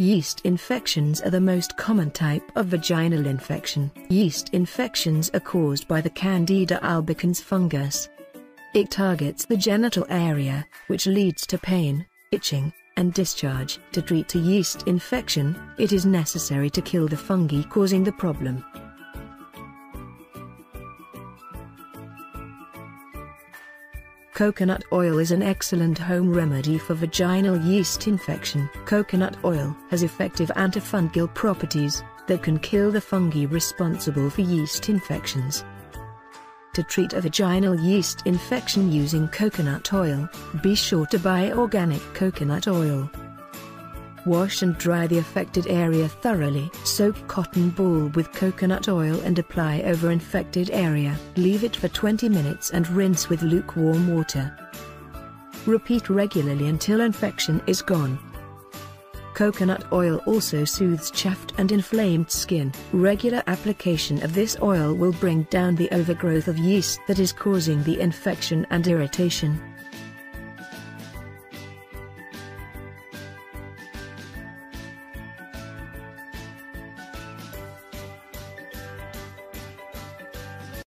Yeast infections are the most common type of vaginal infection. Yeast infections are caused by the Candida albicans fungus. It targets the genital area, which leads to pain, itching, and discharge. To treat a yeast infection, it is necessary to kill the fungi causing the problem. Coconut oil is an excellent home remedy for vaginal yeast infection. Coconut oil has effective antifungal properties that can kill the fungi responsible for yeast infections. To treat a vaginal yeast infection using coconut oil, be sure to buy organic coconut oil. Wash and dry the affected area thoroughly. Soak cotton ball with coconut oil and apply over infected area. Leave it for 20 minutes and rinse with lukewarm water. Repeat regularly until infection is gone. Coconut oil also soothes chapped and inflamed skin. Regular application of this oil will bring down the overgrowth of yeast that is causing the infection and irritation.